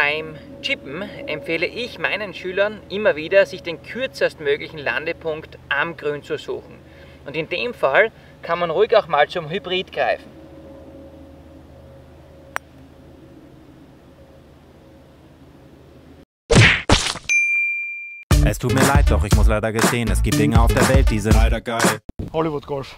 Beim Chippen empfehle ich meinen Schülern immer wieder, sich den kürzestmöglichen Landepunkt am Grün zu suchen. Und in dem Fall kann man ruhig auch mal zum Hybrid greifen. Es tut mir leid, doch ich muss leider gestehen, es gibt Dinge auf der Welt, die sind leider geil. Hollywood Golf.